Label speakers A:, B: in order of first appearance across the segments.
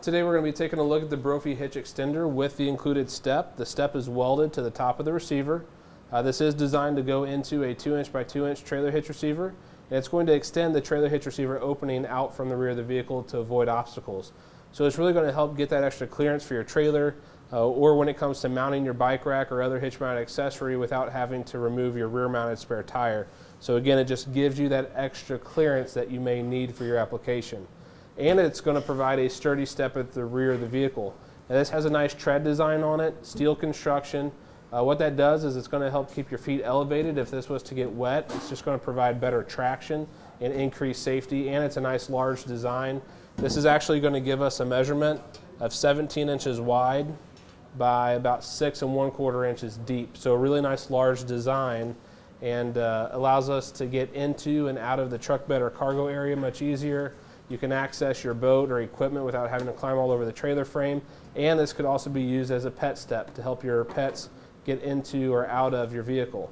A: Today we're going to be taking a look at the Brophy hitch extender with the included step. The step is welded to the top of the receiver. Uh, this is designed to go into a 2 inch by 2 inch trailer hitch receiver and it's going to extend the trailer hitch receiver opening out from the rear of the vehicle to avoid obstacles. So it's really going to help get that extra clearance for your trailer uh, or when it comes to mounting your bike rack or other hitch mounted accessory without having to remove your rear mounted spare tire. So again, it just gives you that extra clearance that you may need for your application and it's going to provide a sturdy step at the rear of the vehicle. Now, this has a nice tread design on it, steel construction. Uh, what that does is it's going to help keep your feet elevated. If this was to get wet, it's just going to provide better traction and increase safety, and it's a nice large design. This is actually going to give us a measurement of 17 inches wide by about six and one quarter inches deep. So a really nice large design and uh, allows us to get into and out of the truck bed or cargo area much easier. You can access your boat or equipment without having to climb all over the trailer frame. And this could also be used as a pet step to help your pets get into or out of your vehicle.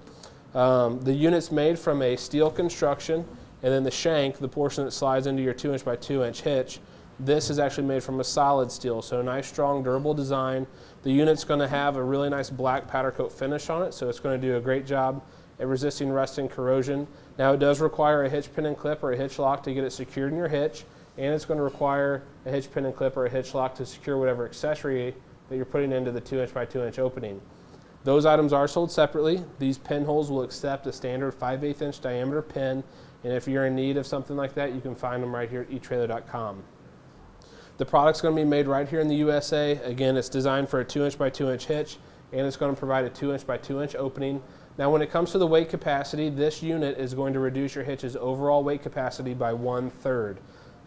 A: Um, the unit's made from a steel construction, and then the shank, the portion that slides into your 2 inch by 2 inch hitch, this is actually made from a solid steel, so a nice, strong, durable design. The unit's going to have a really nice black powder coat finish on it, so it's going to do a great job at resisting rust and corrosion. Now it does require a hitch pin and clip or a hitch lock to get it secured in your hitch, and it's going to require a hitch pin and clip or a hitch lock to secure whatever accessory that you're putting into the 2 inch by 2 inch opening. Those items are sold separately. These pinholes will accept a standard 5 8 inch diameter pin, and if you're in need of something like that, you can find them right here at eTrailer.com. The product's going to be made right here in the USA. Again, it's designed for a 2 inch by 2 inch hitch, and it's going to provide a 2 inch by 2 inch opening now when it comes to the weight capacity, this unit is going to reduce your hitch's overall weight capacity by one third.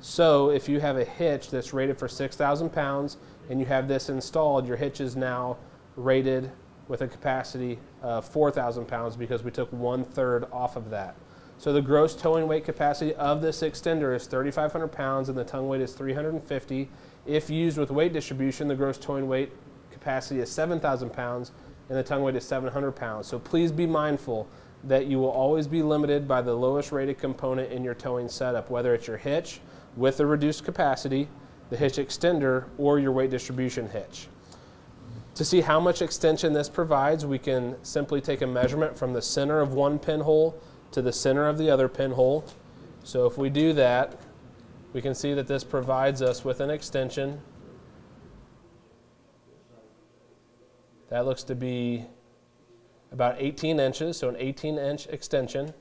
A: So if you have a hitch that's rated for 6,000 pounds and you have this installed, your hitch is now rated with a capacity of 4,000 pounds because we took one third off of that. So the gross towing weight capacity of this extender is 3,500 pounds and the tongue weight is 350. If used with weight distribution, the gross towing weight capacity is 7,000 pounds and the tongue weight is 700 pounds. So please be mindful that you will always be limited by the lowest rated component in your towing setup, whether it's your hitch with a reduced capacity, the hitch extender, or your weight distribution hitch. To see how much extension this provides, we can simply take a measurement from the center of one pinhole to the center of the other pinhole. So if we do that, we can see that this provides us with an extension That looks to be about 18 inches, so an 18 inch extension.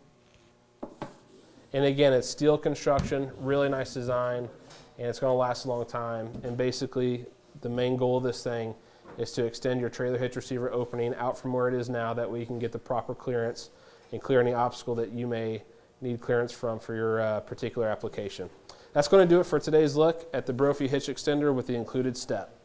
A: And again, it's steel construction, really nice design, and it's going to last a long time. And basically, the main goal of this thing is to extend your trailer hitch receiver opening out from where it is now that way you can get the proper clearance and clear any obstacle that you may need clearance from for your uh, particular application. That's going to do it for today's look at the Brophy hitch extender with the included step.